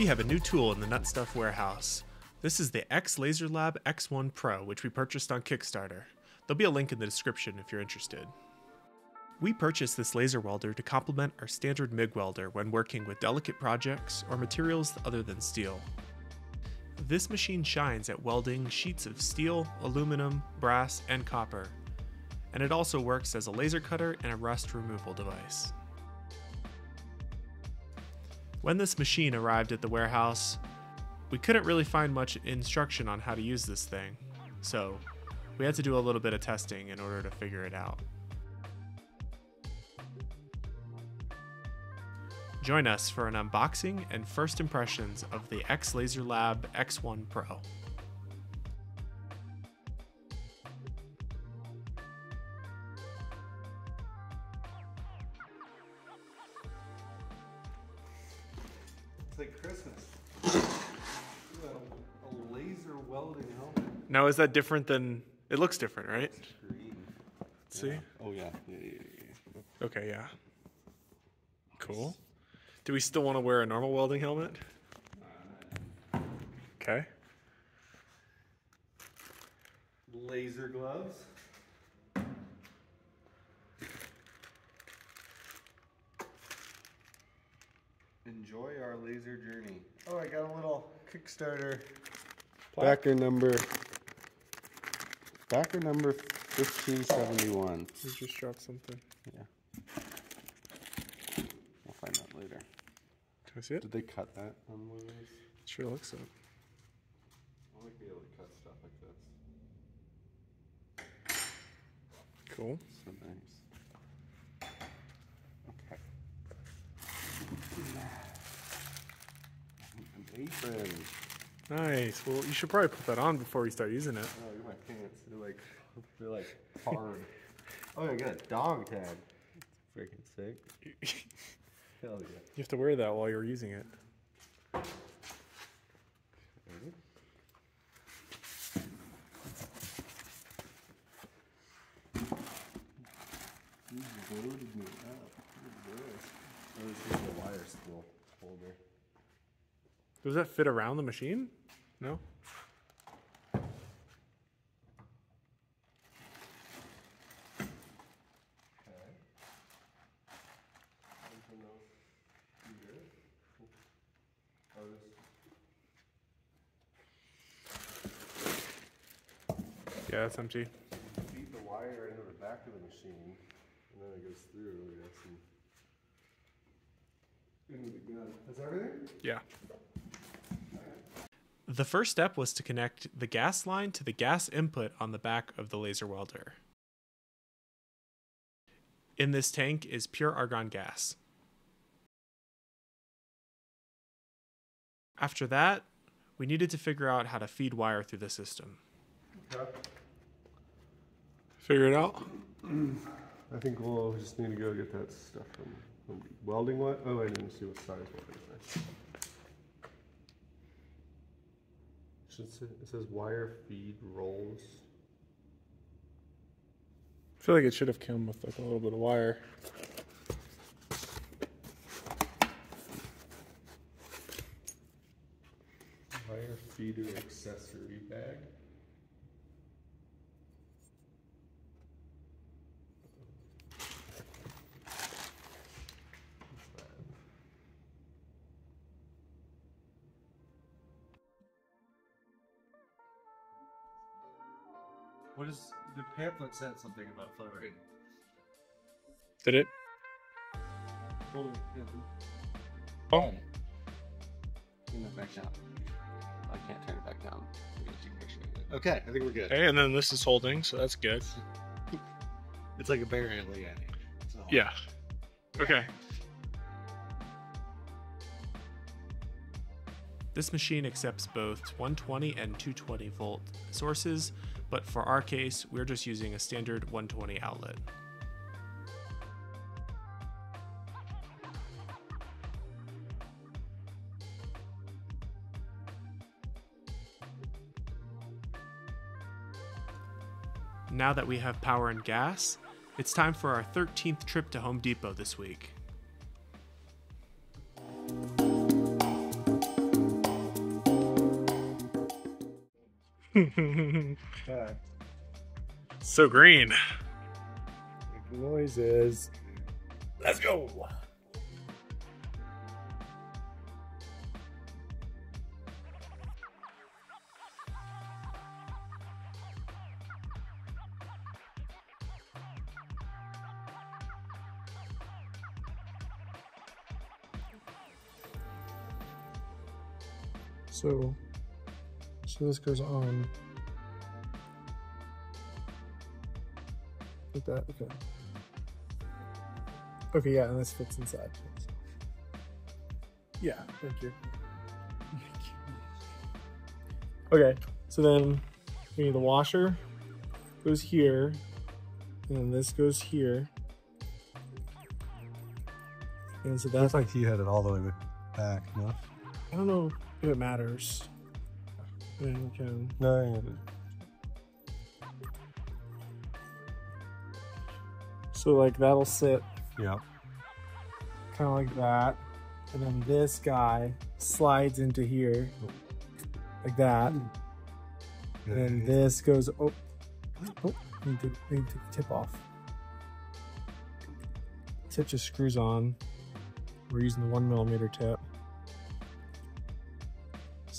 We have a new tool in the Nut Stuff warehouse. This is the XLaserLab X1 Pro, which we purchased on Kickstarter. There'll be a link in the description if you're interested. We purchased this laser welder to complement our standard MIG welder when working with delicate projects or materials other than steel. This machine shines at welding sheets of steel, aluminum, brass, and copper, and it also works as a laser cutter and a rust removal device. When this machine arrived at the warehouse, we couldn't really find much instruction on how to use this thing, so we had to do a little bit of testing in order to figure it out. Join us for an unboxing and first impressions of the XLaserLab X1 Pro. Is that different than. It looks different, right? Green. See? Oh yeah. Yeah, yeah, yeah. Okay, yeah. Cool. Do we still want to wear a normal welding helmet? Okay. Laser gloves. Enjoy our laser journey. Oh, I got a little Kickstarter. Backer number. Backer number fifteen seventy one. We just dropped something. Yeah. We'll find out later. Can I see it? Did they cut that on one of these? Sure looks so. I like being able to cut stuff like this. Cool. So nice. Okay. An apron. Nice. Well, you should probably put that on before we start using it. Oh, look at my pants. They're like, they're like hard. oh, I got a dog tag. Freaking sick. Hell yeah. You have to wear that while you're using it. Okay. Loaded me up. Look at this. Oh, this is the wire spool holder. Does that fit around the machine? No? Okay. Anything else here? This Yeah, that's empty. feed the wire into the back of the machine, and then it goes through, I guess, and into the gun. That's everything? Yeah. The first step was to connect the gas line to the gas input on the back of the laser welder. In this tank is pure argon gas. After that, we needed to figure out how to feed wire through the system. Okay. Figure it out? I think we'll just need to go get that stuff from, from welding what? Oh, I didn't see what size welding is. Should say, it says wire feed rolls. I feel like it should have come with like a little bit of wire. Wire feeder accessory bag. What is the pamphlet said something about floating? Did it? Well, yeah, Boom. turn it back down. I can't turn it back down. I'm gonna take a picture of it. Okay, I think we're good. Okay, and then this is holding, so that's good. It's like a burial Leanne. So, Yeah. Okay. This machine accepts both 120 and 220 volt sources, but for our case, we're just using a standard 120 outlet. Now that we have power and gas, it's time for our 13th trip to Home Depot this week. Okay. so green. Make noises. Let's go. So, so this goes on. Like that, okay. Okay, yeah, and this fits inside. Yeah, thank you. Okay, so then we need the washer goes here, and then this goes here. And so that's That's like you had it all the way back, no? I don't know if it matters. I mean, we can. No, So like that'll sit yeah. kind of like that, and then this guy slides into here, like that, and then this goes. Oh, oh, need to need to tip off. Tip just screws on. We're using the one millimeter tip.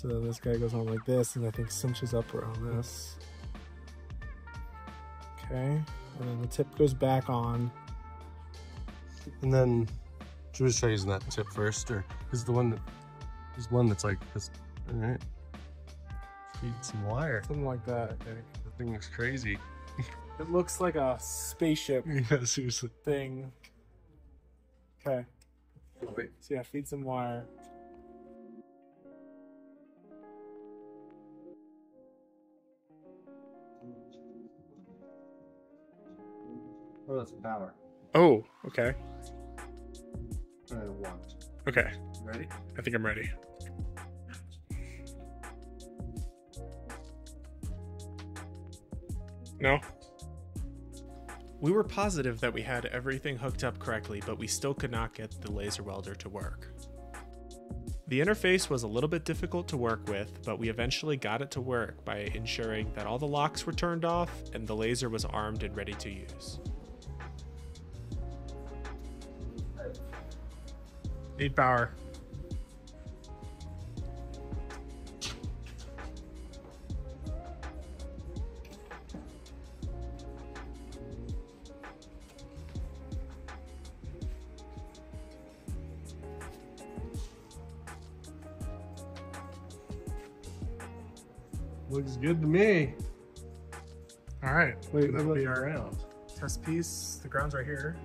So then this guy goes on like this, and I think cinches up around this. Okay, and then the tip goes back on. And then should we just try using that tip first, or is the one that is one that's like this? All right. Feed some wire. Something like that. I think. The thing looks crazy. It looks like a spaceship yeah, seriously. thing. Okay. Oh, wait. So yeah, feed some wire. Oh, that's power. Oh, okay. And then watch. Okay. Ready? I think I'm ready. No? We were positive that we had everything hooked up correctly, but we still could not get the laser welder to work. The interface was a little bit difficult to work with, but we eventually got it to work by ensuring that all the locks were turned off and the laser was armed and ready to use. Need power. Looks good to me. All right. Wait, that'll be our around? test piece. The ground's right here.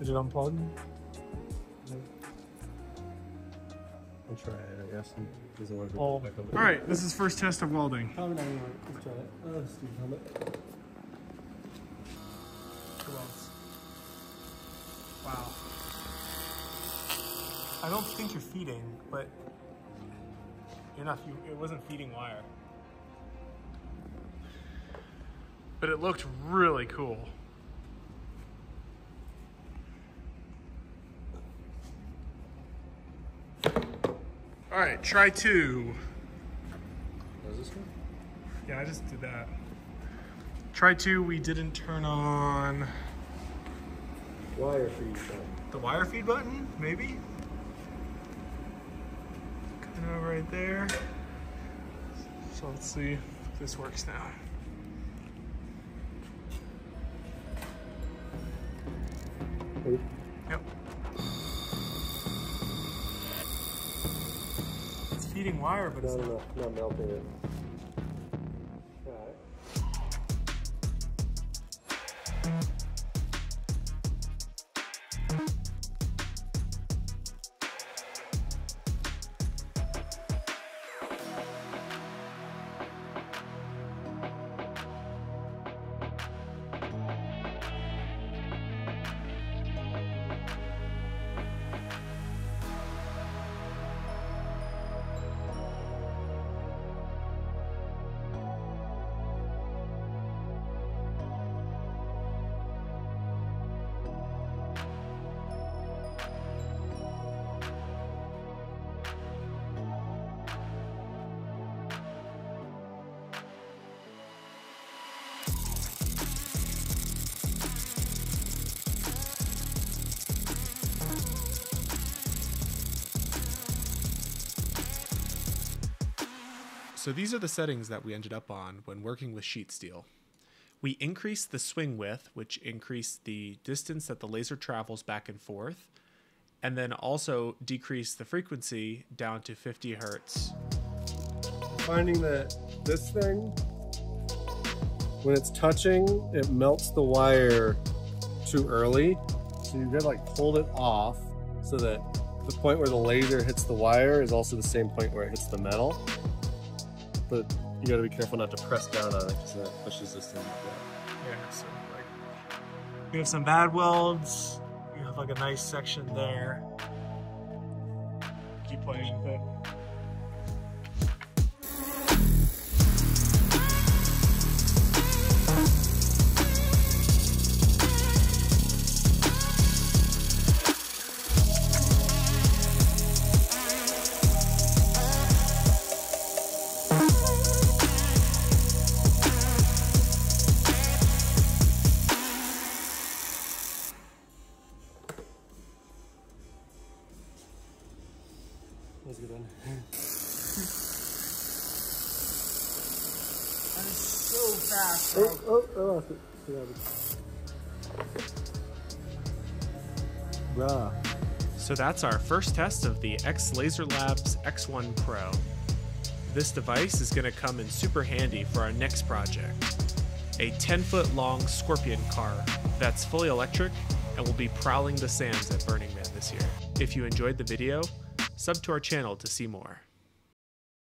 Did it unplug? I'll try it, I guess. Doesn't want to Oh. All right. This is first test of welding. Probably not even Let's try it. Oh, Steve helmet. Who else? Wow. I don't think you're feeding, but you're not. You, it wasn't feeding wire. But it looked really cool. All right, try two. What is this one? Yeah, I just did that. Try two, we didn't turn on Wire feed. button. the wire feed button, maybe? Kind of right there. So let's see if this works now. Yep. It's wire, but it's Not not. enough, not melting it. So these are the settings that we ended up on when working with sheet steel. We increased the swing width, which increased the distance that the laser travels back and forth, and then also decreased the frequency down to 50 hertz. Finding that this thing, when it's touching, it melts the wire too early. So you gotta like hold it off so that the point where the laser hits the wire is also the same point where it hits the metal. But you gotta be careful not to press down on it because that pushes this thing. Yeah, so like you have some bad welds, you have like a nice section there. Keep playing with it. So that's our first test of the XLaserLabs X1 Pro. This device is going to come in super handy for our next project. A 10 foot long Scorpion car that's fully electric and will be prowling the sands at Burning Man this year. If you enjoyed the video, sub to our channel to see more.